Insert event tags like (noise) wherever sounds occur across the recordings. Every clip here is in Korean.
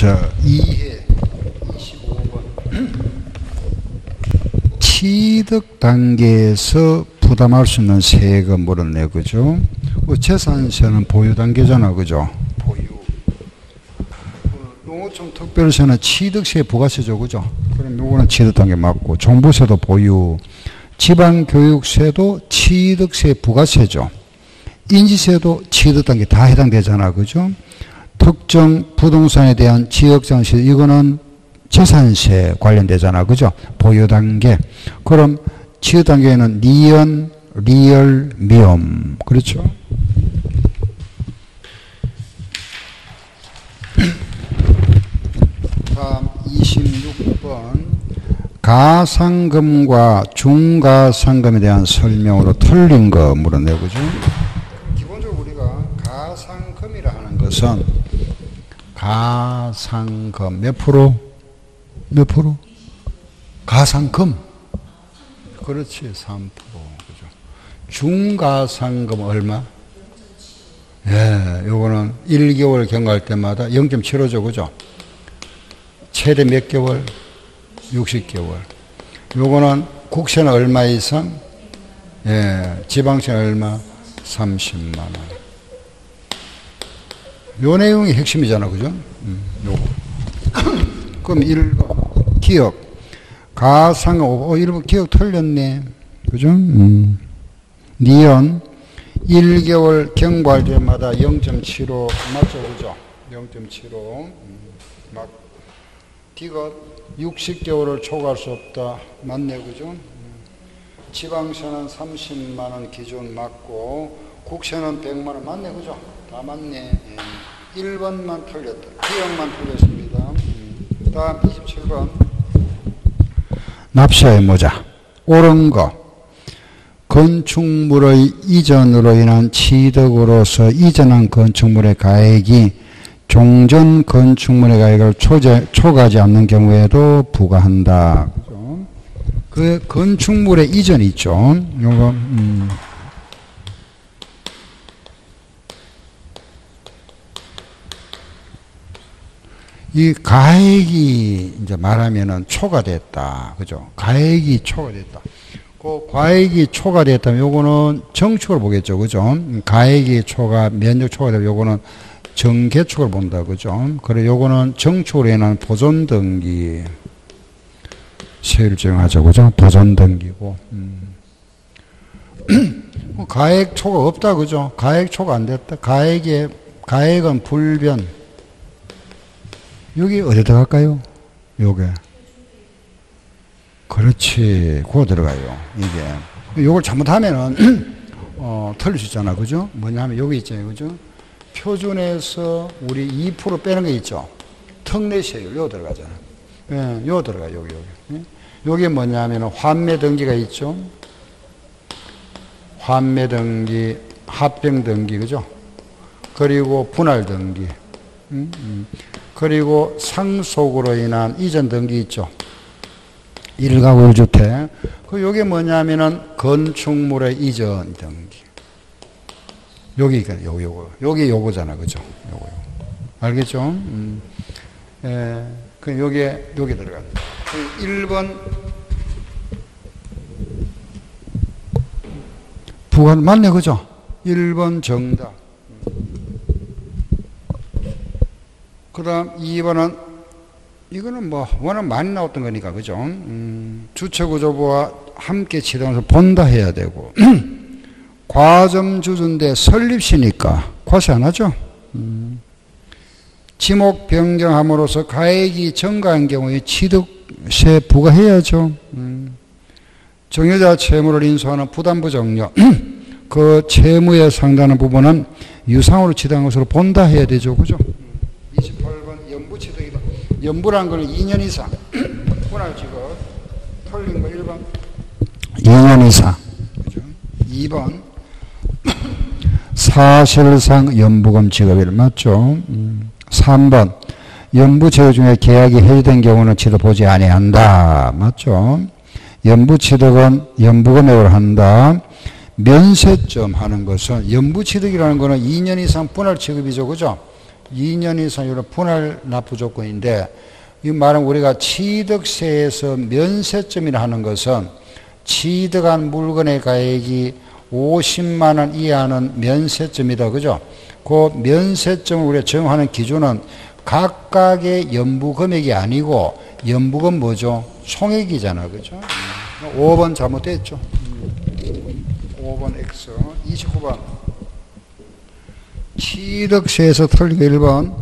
자, 2회 25번. (clears throat) 취득 단계에서 부담할 수 있는 세금 물었네, 그죠? 그 재산세는 보유 단계잖아, 그죠? 보유. 그 농어촌 특별세는 취득세 부가세죠, 그죠? 그럼 요거는 취득 단계 맞고, 종부세도 보유, 지방교육세도 취득세 부가세죠. 인지세도 취득 단계 다 해당되잖아, 그죠? 특정 부동산에 대한 지역장세 이거는 재산세 관련되잖아. 그죠? 보유 단계. 그럼 취득 단계에는 니은, 리을, 미음. 그렇죠? 다음 26번 가산금과 중가산금에 대한 설명으로 틀린 거 물었네 그죠? 기본적으로 우리가 가상금이라 하는 것은 가상금 몇 프로? 몇 프로? 가상금. 그렇지, 3%. 그죠. 중가상금 얼마? 예, 요거는 1개월 경과할 때마다 0.75죠, 그죠? 최대 몇 개월? 60개월. 요거는 국세는 얼마 이상? 예, 지방세는 얼마? 30만 원. 요 내용이 핵심이잖아, 그죠? 음. (coughs) 그럼 1번, 기억. 가상, 어, 1번 기억 틀렸네. 그죠? 음. 니은, 1개월 경과할 때마다 0.75, 맞죠? 그죠? 0.75. 음, 막, 디귿, 60개월을 초과할 수 없다. 맞네, 그죠? 음. 지방세는 30만원 기준 맞고, 국세는 100만원 맞네, 그죠? 다 맞네. 예. 1번만 틀렸다. 기억만 틀렸습니다. 음. 다음 27번. 납세의 모자. 옳은 거. 건축물의 이전으로 인한 취득으로서 이전한 건축물의 가액이 종전 건축물의 가액을 초제, 초과하지 않는 경우에도 부과한다. 그 건축물의 이전 있죠. 요거, 음. 이 가액이 이제 말하면은 초과됐다. 그죠? 가액이 초과됐다. 그 가액이 초과됐다면 요거는 정축을 보겠죠. 그죠? 가액이 초과, 면적 초과되면 요거는 정개축을 본다. 그죠? 그래 요거는 정축으로 인한 보존 등기 세율 정하죠. 그죠? 보존 등기고. 음. (clears throat) 가액 초과 없다. 그죠? 가액 초과 안 됐다. 가액에 가액은 불변 여기 어디 들어갈까요? 요게. 그렇지. 그거 들어가요. 이게. 요걸 잘못하면은, (clears throat) 어, 틀릴 수 있잖아. 그죠? 뭐냐 하면 여기 있잖아요. 그죠? 표준에서 우리 2% 빼는 게 있죠. 특례세율. 요 들어가잖아. 예, 요 들어가, 여기, 여기. 예? 요게 뭐냐 하면 환매 등기가 있죠. 환매 등기, 합병 등기, 그죠? 그리고 분할 등기. 음, 음. 그리고 상속으로 인한 이전 등기 있죠. 일가구 1주택. 그 요게 뭐냐면은 건축물의 이전 등기. 여기 요거 요거 여기 요거잖아. 그죠? 요거. 알겠죠? 음. 예. 그 요게 여기 들어가. 1번 부관 맞네. 그죠? 1번 정답. 그 다음 2번은 이거는 뭐 워낙 많이 나왔던 거니까 그죠? 음, 주체구조부와 함께 치동해서 본다 해야 되고 (clears throat) 과점주주인데 설립시니까 과세 안 하죠? 음, 지목 변경함으로써 가액이 증가한 경우에 취득세 부과해야죠. 음, 정여자 채무를 인수하는 부담부 정려 (clears throat) 그 채무에 상당한 부분은 유상으로 지정한 것으로 본다 해야 되죠. 그죠? 28번 연부란 건 2년 이상. 분할직업. 틀린 거 1번. 2년 이상. 그죠? 2번. (clears throat) 사실상 연부금 지급일 맞죠? 3번. 연부 제휴 중에 계약이 해지된 경우는 취득 보지 아니한다. 맞죠? 연부 취득은 연부금액을 한다. 면세점 하는 것은 연부 취득이라는 것은 2년 이상 분할 취급이죠. 그죠? 2년 이상으로 분할 납부 조건인데 이 말은 우리가 취득세에서 면세점이라 하는 것은 취득한 물건의 가액이 50만 원 이하는 면세점이다. 그죠? 그 면세점을 우리가 정하는 기준은 각각의 연부 금액이 아니고 연부금 뭐죠? 총액이잖아. 그죠? 5번 잘못됐죠. 5번 X. 29번. 취득세에서 틀린 1번.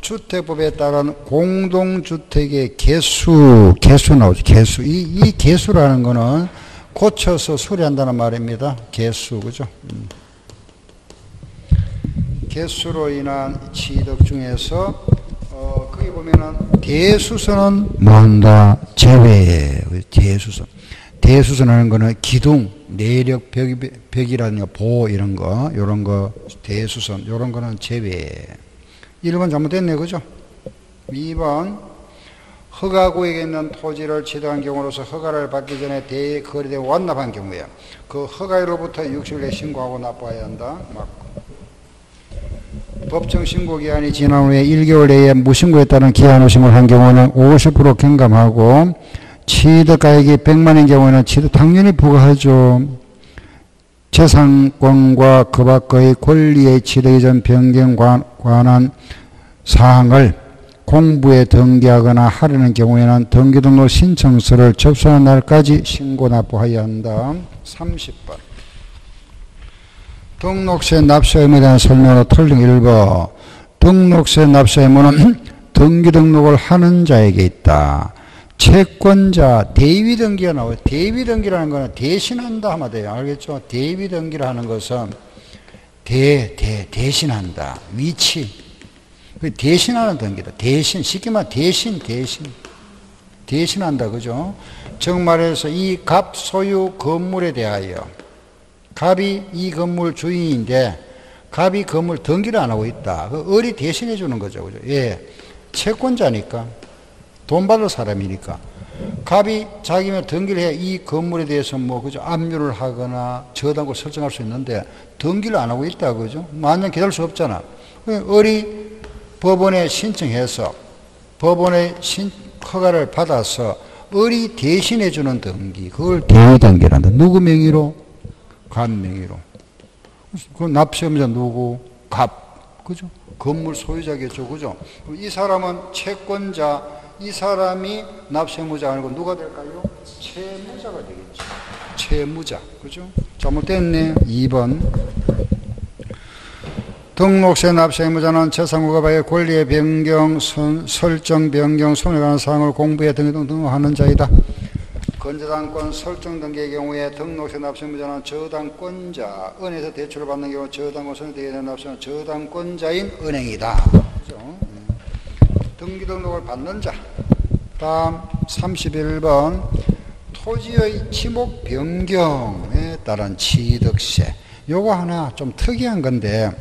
주택법에 따른 공동주택의 개수, 개수 나오죠. 개수. 이, 이 개수라는 거는 고쳐서 수리한다는 말입니다. 개수, 그죠? 음. 개수로 인한 취득 중에서 어, 거기 보면은 대수선은 뭐한다? 제외. 대수선. 대수선하는 거는 기둥, 내력 벽, 벽이라든가 보호 이런 거, 이런 거, 대수선, 이런 거는 제외. 1번 잘못됐네, 그죠? 2번, 허가구역에 있는 토지를 취득한 경우로서 허가를 받기 전에 대거래대 완납한 경우에 그 허가로부터 60일에 신고하고 납부해야 한다. 맞고. 법정 신고 기한이 지난 후에 1개월 내에 무신고에 따른 기한 후신고를 한 경우는 50% 경감하고 취득가액이 100만인 경우에는 취득 당연히 부과하죠. 재산권과 그 밖의 권리의 취득 이전 변경 관한 사항을 공부에 등기하거나 하려는 경우에는 등기등록 신청서를 접수하는 날까지 신고 납부해야 한다. 30번. 등록세 납세 의무에 대한 설명으로 틀린 1번. 등록세 납세 의무는 등기 등록을 하는 자에게 있다. 채권자 대위 등기가 나와요. 대위 등기라는 거는 대신한다 하면 돼요. 알겠죠? 대위 등기를 하는 것은 대, 대, 대신한다. 위치. 그 대신하는 등기다. 대신, 쉽게 말해 대신, 대신. 대신한다. 그죠? 즉 말해서 이갑 소유 건물에 대하여 갑이 이 건물 주인인데 갑이 건물 등기를 안 하고 있다. 그 을이 대신해 주는 거죠. 그죠? 예. 채권자니까. 돈 받을 사람이니까. 갑이 자기면 등기를 해이 건물에 대해서 뭐 그죠 압류를 하거나 저당고 설정할 수 있는데 등기를 안 하고 있다 그죠? 만년 기다릴 수 없잖아. 을이 법원에 신청해서 법원의 신, 허가를 받아서 을이 대신해 주는 등기 그걸 대위 등기란다 누구 명의로? 갑 명의로. 그 납세음자 누구? 갑. 그죠? 건물 소유자겠죠 그죠? 이 사람은 채권자 이 사람이 납세무자 아니고 누가 될까요? 채무자가 되겠죠. 채무자. 그죠? 잘못됐네. 2번. 등록세 납세무자는 재산국가의 권리의 변경, 선, 설정 변경, 손해 관한 사항을 공부에 등등 등록하는 자이다. 건저당권 설정 등기의 경우에 등록세 납세무자는 저당권자, 은에서 대출을 받는 경우 저당권 손해되게 되는 납세는 저당권자인 은행이다. 등기 등록을 받는 자. 다음 31번 토지의 지목 변경에 따른 취득세. 요거 하나 좀 특이한 건데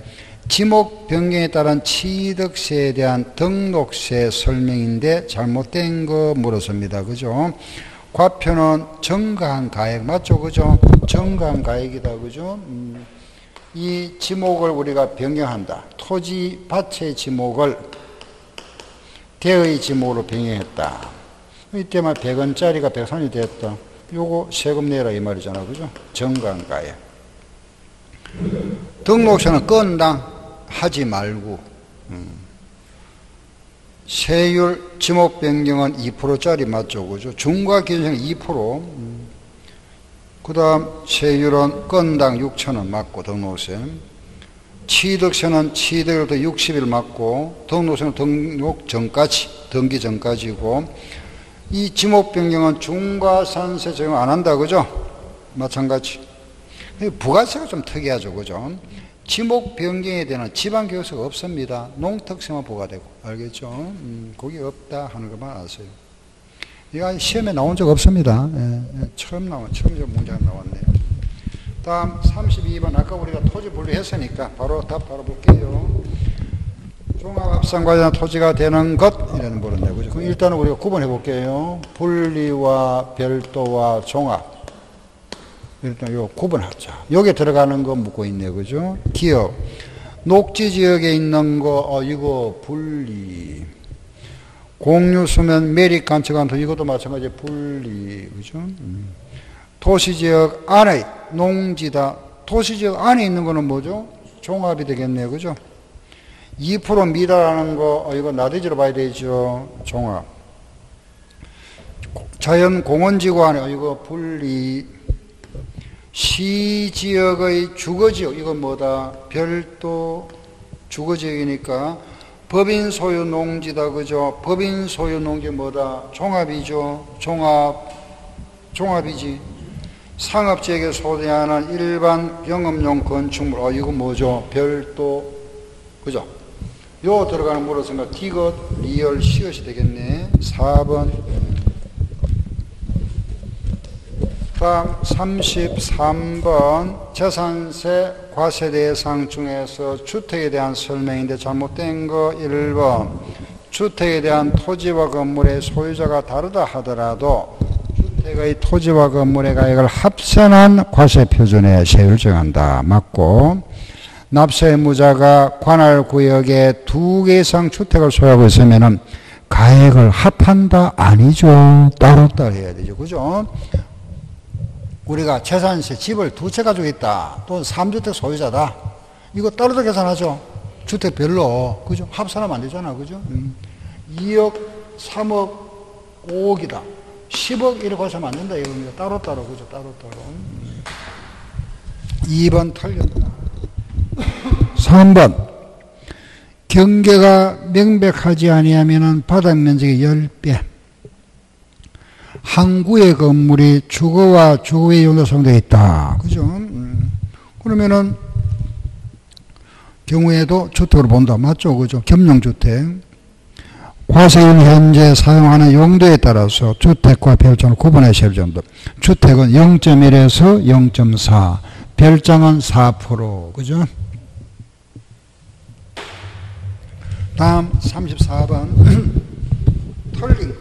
지목 변경에 따른 취득세에 대한 등록세 설명인데 잘못된 거 물었습니다. 그죠? 과표는 정가한 가액 맞죠? 그죠? 정가한 가액이다. 그죠? 음, 이 지목을 우리가 변경한다. 토지 밭의 지목을 대의 지목으로 병행했다. 이때만 100원짜리가 100원이 됐다. 요거 세금 내라 이 말이잖아. 그죠? 정관가에. 등록세는 건당 하지 말고, 음. 세율 지목 변경은 2%짜리 맞죠. 그죠? 중과 기준세는 2%. 음. 그 다음 세율은 건당 6천원 맞고 등록세. 취득세는 취득일부터 60일 맞고 등록세는 등록 전까지 등기 전까지고 이 지목 변경은 중과산세 적용 안 한다 그죠? 마찬가지 부가세가 좀 특이하죠 그죠? 지목 변경에 대한 지방교육세가 없습니다 농특세만 부과되고 알겠죠? 음, 거기 없다 하는 것만 아세요 이거 시험에 나온 적 없습니다 예, 예, 처음 나온 처음 문제가 나왔네요 다음 32번 아까 우리가 토지 분리했으니까 바로 답 바로 볼게요. 종합합산과정 토지가 되는 것 이라는 물은데 그죠? 그럼 일단은 우리가 구분해 볼게요. 분리와 별도와 종합. 일단 요 구분하자. 여기 들어가는 거 묻고 있네요. 그죠? 기업. 녹지 지역에 있는 거, 어, 이거 분리. 공유 수면 매립 간척한 토 이것도 마찬가지 분리. 그죠? 음. 도시 지역 안에 농지다. 도시 지역 안에 있는 거는 뭐죠? 종합이 되겠네요. 그죠? 2% 미달하는 거, 어, 이거 나대지로 봐야 되죠. 종합. 자연 공원지구 안에, 어, 이거 분리. 시 지역의 주거지역, 이건 뭐다? 별도 주거지역이니까 법인 소유 농지다, 그죠? 법인 소유 농지 뭐다? 종합이죠? 종합, 종합이지. 상업지역에 소재하는 일반 영업용 건축물, 어, 이거 뭐죠? 별도, 그죠? 요 들어가는 물어서가 디귿, 리을, 시옷이 되겠네. 4번. 다음 33번 재산세 과세 대상 중에서 주택에 대한 설명인데 잘못된 거 1번 주택에 대한 토지와 건물의 소유자가 다르다 하더라도 주택의 토지와 건물의 가액을 합산한 과세 표준에 세율 정한다. 맞고 납세 의무자가 관할 구역에 두 개 이상 주택을 소유하고 있으면 가액을 합한다? 아니죠. 따로따로 해야 되죠. 그죠? 우리가 재산세 집을 두 채 가지고 있다. 또 3주택 소유자다. 이거 따로도 계산하죠. 주택별로. 그죠? 합산하면 안 되잖아. 그죠? 음. 2억, 3억, 5억이다. 10억 이렇게 하시면 안 된다. 이겁니다. 따로따로. 그죠? 따로따로. 음. 2번 틀렸다. 3번. 경계가 명백하지 아니하면 바닥 면적의 10배. 항구의 건물이 주거와 주거의 용도 성되어 있다. 그죠? 음. 그러면은 경우에도 주택으로 본다. 맞죠? 그죠? 겸용주택. 과세인 현재 사용하는 용도에 따라서 주택과 별장을 구분하셔야 정도. 주택은 0.1에서 0.4, 별장은 4%. 그죠? 다음 34번. 털링.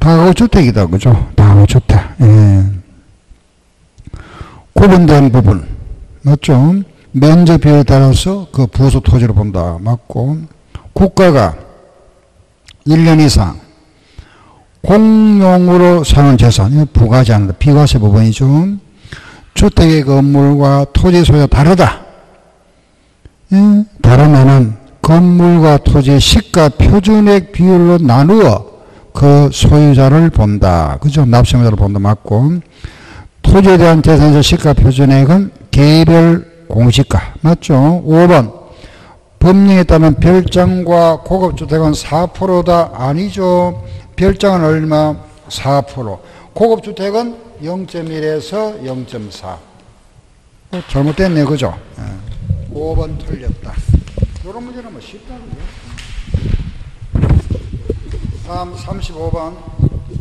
다가구주택이다. 그죠? 다가구주택. 예. 구분된 부분. 맞죠? 면적 비율에 따라서 그 부서 토지를 본다. 맞고. 국가가 1년 이상 공용으로 사는 재산, 부가지 않는다. 비과세 부분이죠. 주택의 건물과 토지 소유가 다르다. 예? 다르면은 건물과 토지의 시가 표준액 비율로 나누어 그 소유자를 본다. 그죠? 납세자를 본다. 맞고. 토지에 대한 재산세 시가 표준액은 개별 공시가. 맞죠? 5번. 법령에 따른 별장과 고급주택은 4%다. 아니죠. 별장은 얼마? 4%. 고급주택은 0.1에서 0.4. 잘못됐네. 그죠? 5번 틀렸다. 이런 문제는 뭐 쉽다. 그죠? 다음 35번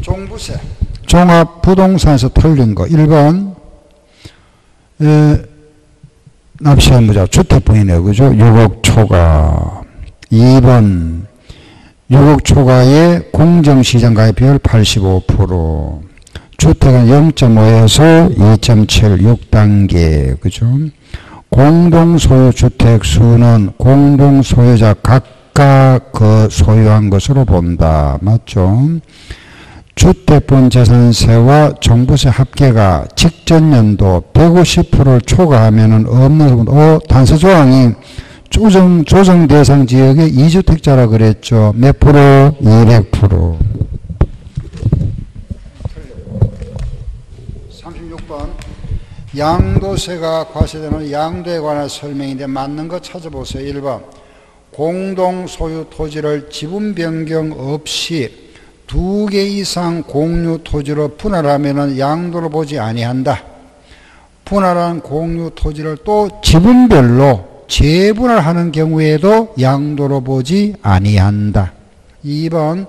종부세 종합부동산에서 틀린 거 1번 에, 납세의무자 주택분이네요. 그죠? 6억 초과 2번 6억 초과의 공정시장가의 비율 85% 주택은 0.5에서 2.7 6단계. 그죠? 공동소유 주택 수는 공동소유자 각 각각 그 소유한 것으로 본다. 맞죠? 주택분 재산세와 종부세 합계가 직전 연도 150%를 초과하면 없는 어, 단서 조항이 조정, 조정 대상 지역의 2주택자라 그랬죠. 몇 프로? 200%. 36번. 양도세가 과세되는 양도에 관한 설명인데 맞는 거 찾아보세요. 1번. 공동 소유 토지를 지분 변경 없이 두 개 이상 공유 토지로 분할하면 양도로 보지 아니한다. 분할한 공유 토지를 또 지분별로 재분할 하는 경우에도 양도로 보지 아니한다. 2번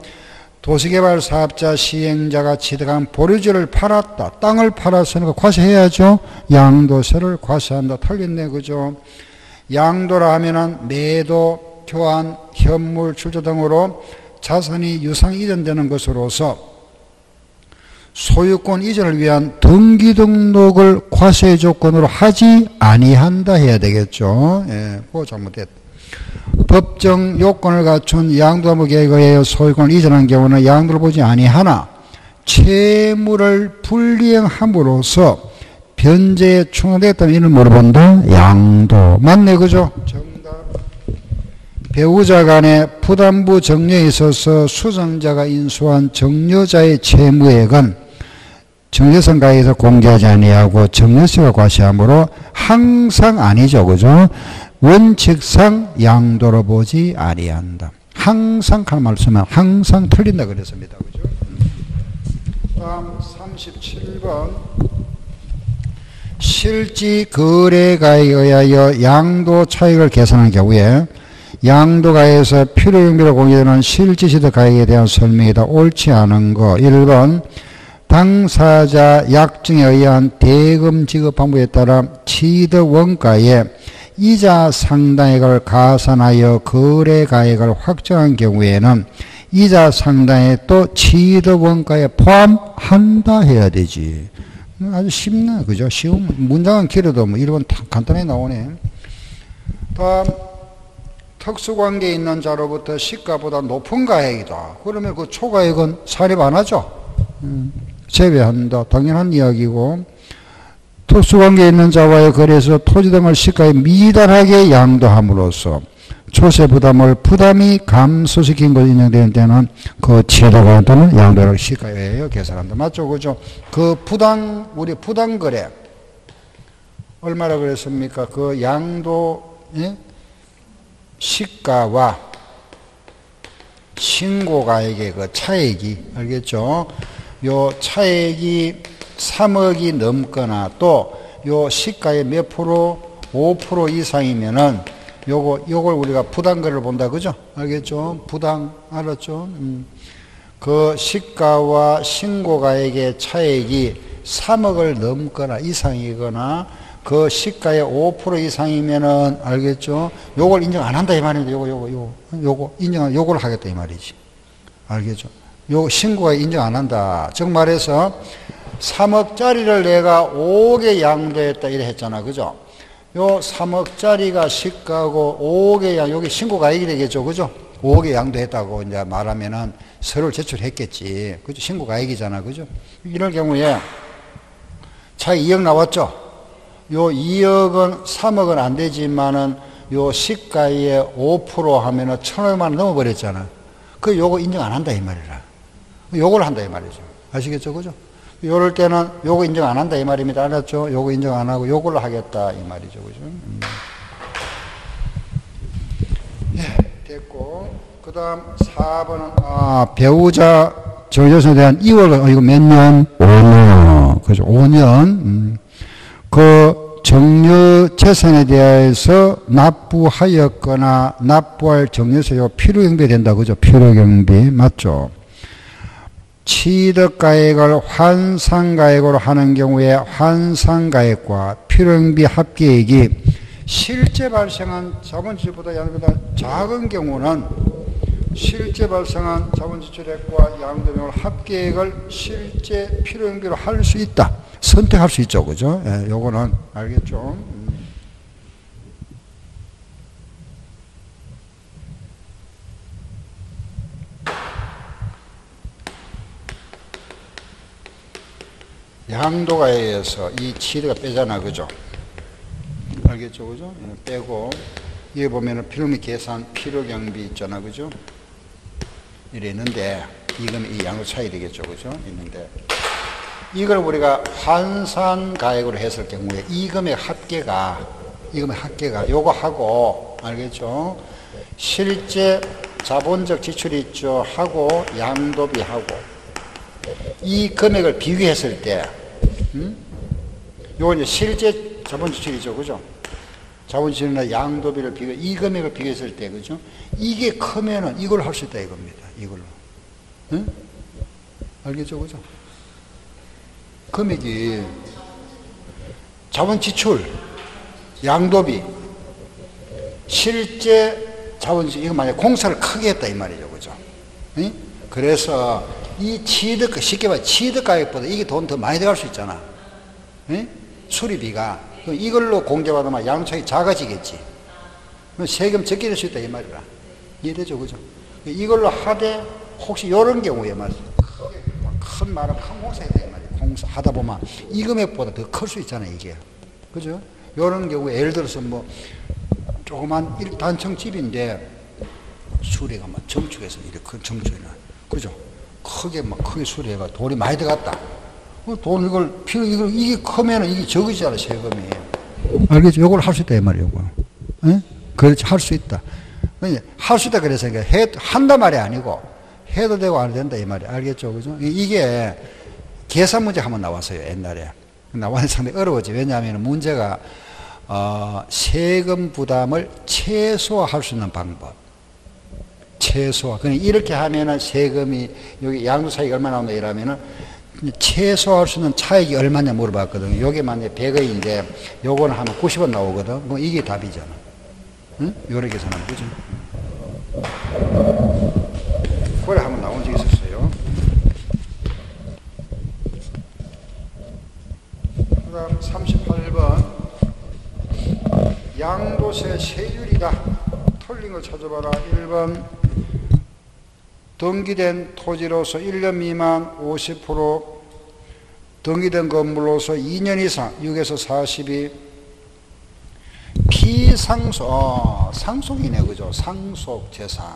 도시개발 사업자 시행자가 취득한 보류지를 팔았다. 땅을 팔았으니까 과세해야죠. 양도세를 과세한다. 틀렸네. 그죠? 양도라 하면은 매도 교환, 현물, 출조 등으로 자산이 유상 이전되는 것으로서 소유권 이전을 위한 등기 등록을 과세 조건으로 하지 아니한다 해야 되겠죠. 예, 그거 잘못됐다. 법정 요건을 갖춘 양도무 계획에 의해 소유권을 이전한 경우는 양도를 보지 아니하나 채무를 불이행함으로써 변제에 충당됐다면 이를 물어본다. 양도. 맞네, 그죠? 정답. 배우자 간의 부담부 정려에 있어서 수정자가 인수한 정려자의 채무액은 정려선가에서 공개하지 아니하고 정려세가 과세하므로 항상 아니죠. 그죠? 원칙상 양도로 보지 아니한다. 항상 하는 말 쓰면 항상 틀린다 그랬습니다. 그죠? 다음 37번 실지 거래가에 의하여 양도 차익을 계산한 경우에 양도가에서 필요용비로 공개되는 실지시득 가액에 대한 설명이다. 옳지 않은 거 1번 당사자 약정에 의한 대금 지급 방법에 따라 취득 원가에 이자 상당액을 가산하여 거래 가액을 확정한 경우에는 이자 상당액도 취득 원가에 포함한다 해야 되지. 아주 쉽네. 그죠? 쉬운 문장은 길어도 뭐 이런 간단히 나오네. 다음 특수관계에 있는 자로부터 시가보다 높은 가액이다. 그러면 그 초가액은 사립 안 하죠? 음, 제외한다. 당연한 이야기고 특수관계에 있는 자와의 거래에서 토지 등을 시가에 미달하게 양도함으로써 조세 부담을 부담이 감소시킨 것이 인정되는 때는 그 취득가 또는 양도를 시가에 계산한다. 맞죠? 그죠? 그 부당, 우리 부당 거래. 얼마나 그랬습니까? 그 양도, 예? 시가와 신고가액의 그 차액이, 알겠죠? 요 차액이 3억이 넘거나 또 요 시가의 몇 프로, 5% 이상이면은 요거, 요걸 우리가 부당거래를 본다. 그죠? 알겠죠? 부당, 알았죠? 음. 그 시가와 신고가액의 차액이 3억을 넘거나 이상이거나 그 시가의 5% 이상이면은 알겠죠? 요걸 인정 안 한다 이 말입니다. 요거 요거 요거 요거 인정 요걸 하겠다 이 말이지. 알겠죠? 요 신고가 인정 안 한다. 즉 말해서 3억짜리를 내가 5억에 양도했다 이래 했잖아. 그죠? 요 3억짜리가 시가고 5억의 양, 여기 신고가액이 되겠죠. 그죠? 5억에 양도했다고 이제 말하면은 서류를 제출했겠지. 그죠? 신고가액이잖아. 그죠? 이럴 경우에 차이 2억 나왔죠? 요 2억은 3억은 안 되지만은 요 시가의 5% 하면은 1,500만 원 넘어버렸잖아. 그 요거 인정 안 한다 이 말이라. 요걸 한다 이 말이죠. 아시겠죠? 그죠? 요럴 때는 요거 인정 안 한다 이 말입니다. 알았죠? 요거 인정 안 하고 요걸로 하겠다 이 말이죠. 그죠? 음. 예, 됐고. 그 다음 4번은, 아, 배우자 정여선에 대한 이월, 어, 이거 몇 년? 5년. 그죠? 5년. 음. 그 정려 재산에 대해서 납부하였거나 납부할 정여세요 필요경비 된다. 그죠? 필요경비. 맞죠? 취득가액을 환상가액으로 하는 경우에 환상가액과 필요경비 합계액이 실제 발생한 양도보다 작은 경우는 실제 발생한 자본지출액과 양도비용을 합계액을 실제 필요경비로 할 수 있다. 선택할 수 있죠. 그죠? 예, 요거는 알겠죠? 음. 양도가에 의해서 이 치드가 빼잖아. 그죠? 알겠죠? 그죠? 예, 빼고, 여기 보면은 필요미 계산 필요경비 있잖아. 그죠? 이래 있는데, 이건 이 양도 차이 되겠죠. 그죠? 있는데, 이걸 우리가 환산 가액으로 했을 경우에 이 금액 합계가, 이 금액 합계가 요거 하고, 알겠죠? 실제 자본적 지출이 있죠. 하고, 양도비 하고, 이 금액을 비교했을 때, 음? 요건 이제 실제 자본 지출이죠. 그죠? 자본 지출이나 양도비를 비교, 이 금액을 비교했을 때, 그죠? 이게 크면은 이걸 할 수 있다 이겁니다. 이걸로. 응? 알겠죠? 그죠? 금액이 자본 지출, 양도비, 실제 자본 지출, 이거 만약 공사를 크게 했다 이 말이죠. 그죠? 응? 그래서 이 취득, 쉽게 말해 취득 가격보다 이게 돈 더 많이 들어갈 수 있잖아. 예? 수리비가. 이걸로 공제받으면 양차이 작아지겠지. 세금 적게 낼 수 있다, 이 말이라. 이해되죠, 그죠? 이걸로 하되, 혹시 이런 경우에 말이야. 큰 말은 큰 공사해야 돼, 말이야. 공사 하다 보면 이 금액보다 더 클 수 있잖아, 이게. 그죠? 이런 경우에 예를 들어서 뭐, 조그만 일 단층 집인데, 수리가 막 정축해서 이렇게 큰 정축이나. 그죠? 크게 막 크게 수리해가 돈이 많이 들어갔다. 그돈 이걸 필요 이걸 이게 크면은 이게 적으잖아 세금이. 알겠죠? 이걸 할 수 있다 이 말이에요. 예? 그렇지 할 수 있다. 할 수 있다 그래서 해 한다 말이 아니고 해도 되고 안 된다 이 말이 알겠죠? 그죠? 이게 계산 문제 한번 나왔어요 옛날에. 나왔는 상당히 어려웠지. 왜냐하면 문제가 어, 세금 부담을 최소화할 수 있는 방법. 최소화. 그냥 이렇게 하면은 세금이 여기 양도 차익이 얼마 나온다 이러면은 최소화할 수 있는 차익이 얼마냐 물어봤거든요. 요게 만약에 100원인데 요거는 하면 90원 나오거든. 뭐 이게 답이잖아. 응? 요렇게 계산하면 그죠? 그래 한번 나온 적이 있었어요. 그 다음 38번 양도세 세율이다. 털린 걸 찾아봐라. 1번 등기된 토지로서 1년 미만 50% 등기된 건물로서 2년 이상 6에서 40이 피상속 어, 상속이네 그죠? 상속 재산.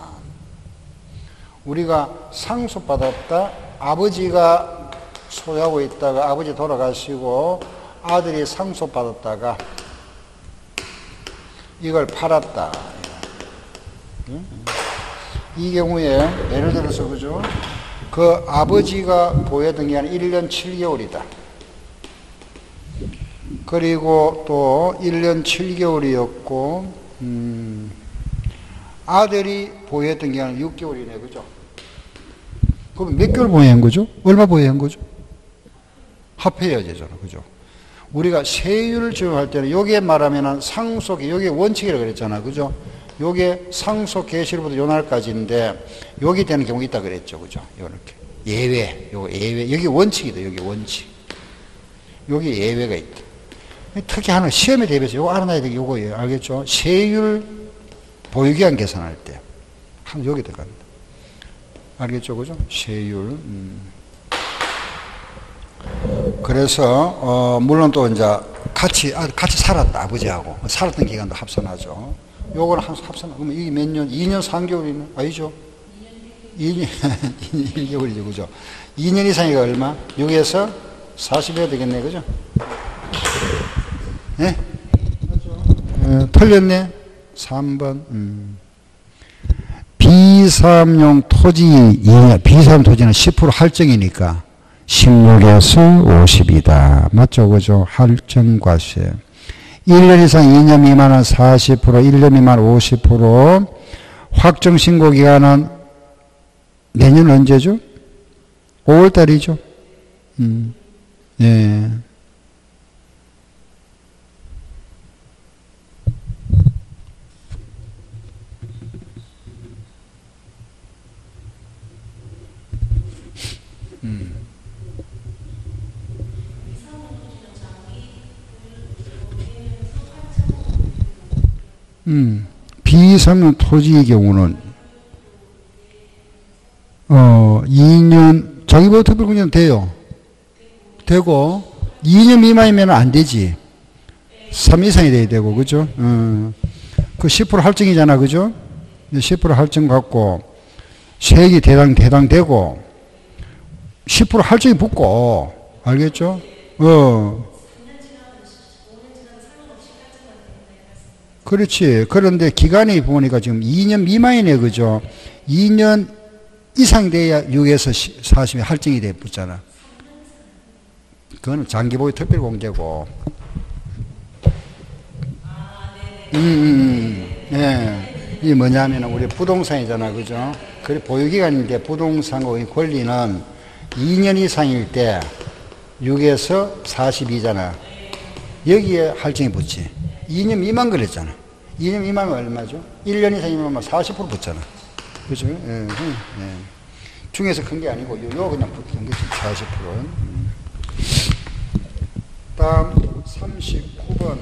우리가 상속받았다 아버지가 소유하고 있다가 아버지 돌아가시고 아들이 상속받았다가 이걸 팔았다. 이 경우에 예를 들어서 그죠? 그 아버지가 게 1년 7개월이다. 그리고 또 1년 7개월이었고 음, 아들이 기간은 6개월이네, 그죠? 그럼 몇 개월 보유한 거죠? 얼마 보유한 거죠? 합해야 되잖아, 그죠? 우리가 세율을 적용할 때는 여기에 말하면 상속이 여기 원칙이라고 그랬잖아, 그죠? 요게 상속 개시로부터 요날까지인데 여기 되는 경우 있다 그랬죠. 그죠? 요렇게. 예외. 요거 예외. 여기 원칙이다. 여기 원칙. 여기 예외가 있다. 특히 하나 시험에 대비해서 요거 알아놔야 되게 요거예요. 알겠죠? 세율 보유기한 계산할 때. 한 여기 들어갑니다. 알겠죠? 그죠? 세율. 음. 그래서 어 물론 또 이제 같이 아, 같이 살았다 아버지하고 살았던 기간도 합산하죠. 요걸 한 합산, 그러면 이게 몇 년? 2년 3개월이네? 아니죠? 2년, 2년 1개월이죠. 그죠? 2년 이상이가 얼마? 6에서 40여 되겠네. 그죠? 네? 어, 틀렸네? 3번. 음. 비사업용 토지, 비사업 토지는 10% 할증이니까 16에서 50이다. 맞죠? 그죠? 할증과세. 1년 이상 2년 미만은 40%, 1년 미만 50%, 확정 신고 기간은 내년 언제죠? 5월 달이죠. 음. 예. 음, 비상용 토지의 경우는 어 2년 자기보호 특별공제는 돼요. 되고 2년 미만이면 안 되지. 3 이상이 돼야 되고 그죠? 어, 그10% 할증이잖아 그죠? 10% 할증 갖고 세액이 대당 대당 되고 10% 할증이 붙고 알겠죠? 어 그렇지. 그런데 기간이 보니까 지금 2년 미만이네, 그죠? 2년 이상 돼야 6에서 40이 할증이 돼 붙잖아. 그거는 장기보유 특별 공제고. 음, 음, 음. 예. 이게 뭐냐면 우리 부동산이잖아, 그죠? 그래, 보유기간인데 부동산의 권리는 2년 이상일 때 6에서 42잖아. 여기에 할증이 붙지. 2년 미만 그랬잖아. 2년 미만은 얼마죠? 1년 이상 이면 40% 붙잖아. 그죠? 예, 예. 중에서 큰 게 아니고 요, 요 그냥 붙은 게 40%는. 음. 다음 39번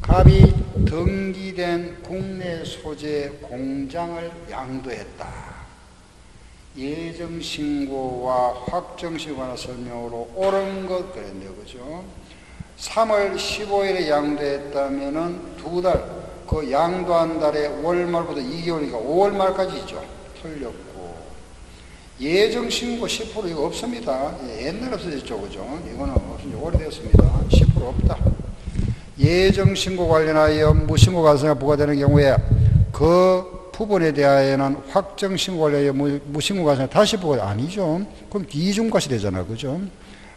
갑이 등기된 국내 소재 공장을 양도했다. 예정신고와 확정신고하는 설명으로 옳은 것 그랬네요. 그죠? 3월 15일에 양도했다면은 두 달, 그 양도한 달에 월말부터 2개월이니까 5월 말까지죠. 틀렸고. 예정 신고 10% 이거 없습니다. 예, 옛날에 없어졌죠. 그죠? 이거는 없은 지 오래되었습니다. 10% 없다. 예정 신고 관련하여 무신고 가세가 부과되는 경우에 그 부분에 대하여는 확정 신고 관련하여 무신고 가세가 다시 부과 아니죠. 그럼 이중과시 되잖아. 그죠?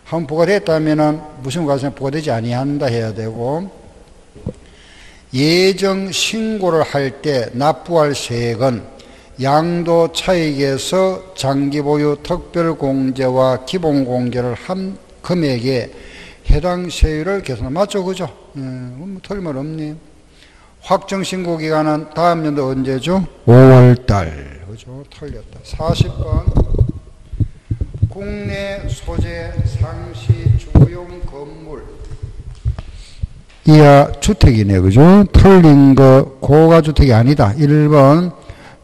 한 부과됐다면은 무신고 가세가 부과되지 아니한다 해야 되고 예정 신고를 할 때 납부할 세액은 양도 차익에서 장기 보유 특별 공제와 기본 공제를 한 금액에 해당 세율을 계산 맞죠, 그죠? 예, 뭐 틀리면 없니? 확정 신고 기간은 다음 연도 언제죠? 5월 달. 그죠? 틀렸다. 40번. 국내 소재 상시 주거용 건물. 이하 주택이네, 그죠? 틀린 거, 고가주택이 아니다. 1번.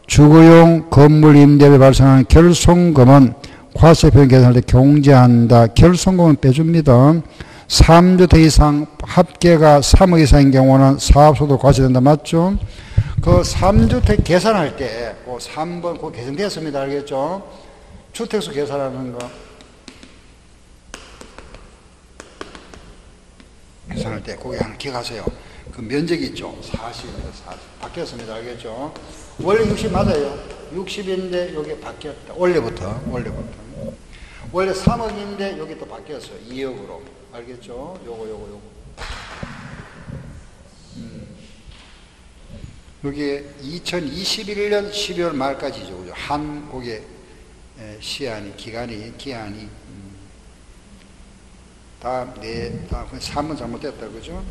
주거용 건물 임대비 발생하는 결손금은 과세표 계산할 때 경제한다. 결손금은 빼줍니다. 3주택 이상 합계가 3억 이상인 경우는 사업소득 과세된다. 맞죠? 그 3주택 계산할 때, 그 3번, 그 개정되었습니다. 알겠죠? 주택수 계산하는 거. 계산할 때, 거기 하나 기억하세요. 그 면적이 있죠? 40입니다. 40. 바뀌었습니다. 알겠죠? 원래 60 맞아요. 60인데 여기 바뀌었다. 원래부터, 원래부터. 원래 3억인데 여기 또 바뀌었어요. 2억으로. 알겠죠? 요거, 요거, 요거. 음. 여기 2021년 12월 말까지죠. 그죠? 한 곡의 시한이, 기간이, 기한이. 음. 다음, 네, 다음, 3번 잘못됐다. 그죠?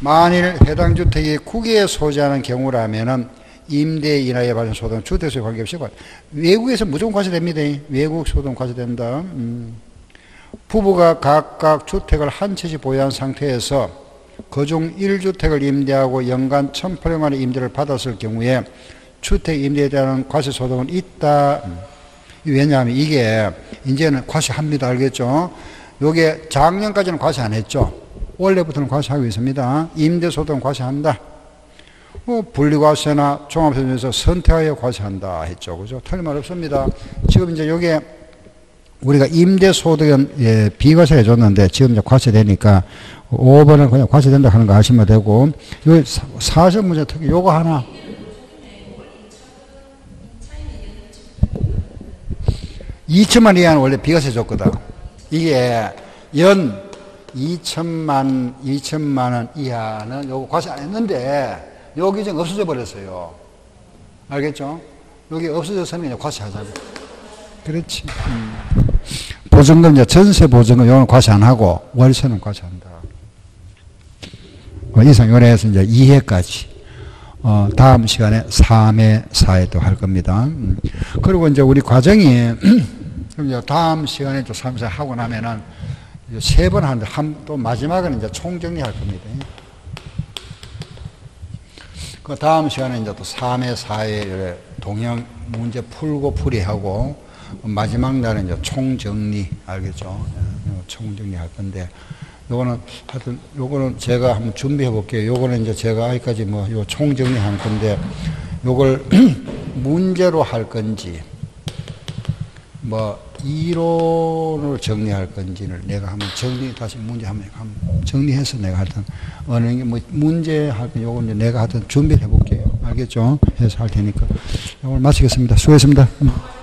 만일 해당 주택이 국외에 소지하는 경우라면은 임대 인하에 받은 소득 주택수에 관계없이 외국에서 무조건 과세됩니다. 외국 소득 과세된다. 음. 부부가 각각 주택을 한 채씩 보유한 상태에서 그중 1주택을 임대하고 연간 1,800만원 임대를 받았을 경우에 주택 임대에 대한 과세 소득은 있다. 왜냐하면 이게 이제는 과세합니다. 알겠죠? 요게 작년까지는 과세 안 했죠. 원래부터는 과세하고 있습니다. 임대소득은 과세한다. 뭐 분리과세나 종합세에서 선택하여 과세한다 했죠. 그죠? 틀린 말 없습니다. 지금 이제 요게 우리가 임대소득은 예, 비과세 해줬는데 지금 이제 과세되니까 5번은 그냥 과세된다 하는 거 아시면 되고 요 사실 문제 특히 요거 하나 이천만 이하는 원래 비과세 줬거든. 이게 연 2천만, 2천만 원 이하는 요거 과세 안 했는데 여기 지금 없어져 버렸어요. 알겠죠? 여기 없어졌으면 과세 하자고. 그렇지. 음. 보증금, 이제 전세 보증금, 요는 과세 안 하고, 월세는 과세한다. 뭐 이상 요래에서 이제 2회까지. 어, 다음 시간에 3회, 4회도 할 겁니다. 음. 그리고 이제 우리 과정이, (clears throat) 다음 시간에 또 3, 4 하고 나면은 세 번 하는데 한, 또 마지막은 이제 총정리 할 겁니다. 그 다음 시간에 이제 또 3회, 4회 동영 문제 풀고 풀이하고 마지막 날은 이제 총정리, 알겠죠? 예, 총정리 할 건데, 요거는 하여튼, 요거는 제가 한번 준비해 볼게요. 요거는 이제 제가 아직까지 뭐, 요 총정리 할 건데, 요걸 (clears throat) 문제로 할 건지, 뭐, 이론을 정리할 건지를 내가 한번 정리, 다시 문제 한번 정리해서 내가 하여튼, 어느 게 뭐, 문제 할 건, 요거 이제 내가 하여튼 준비해 볼게요. 알겠죠? 해서 할 테니까. 오늘 마치겠습니다. 수고했습니다. 음.